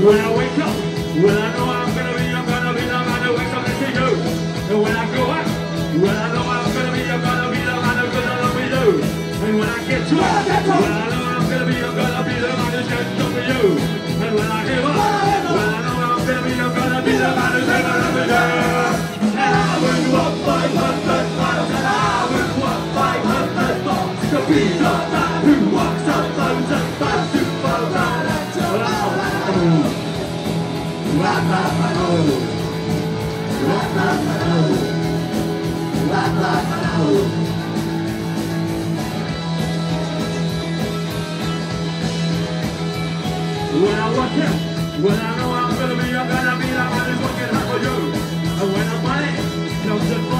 When I wake up, when I know I'm gonna be, I'm gonna be the man who wakes up and see you. And when I go out, when I know I'm gonna be, I'm gonna be the man who's gonna love me you. And when I get to when I know I'm gonna be, I'm gonna be the man who's gonna love you. And when I give up. Well, I know I'm gonna be, I'm gonna be, I'm gonna fucking have a you. And when I'm money comes to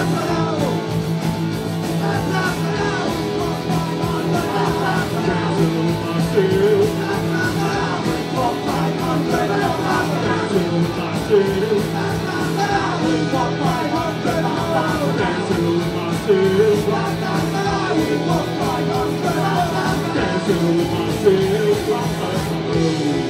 Thank you. I'm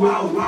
wow.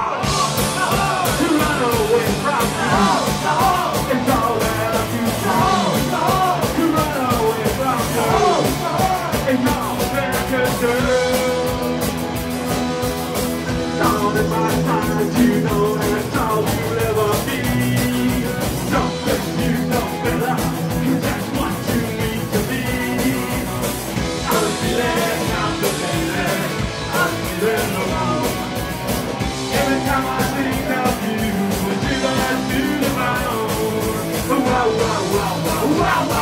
wow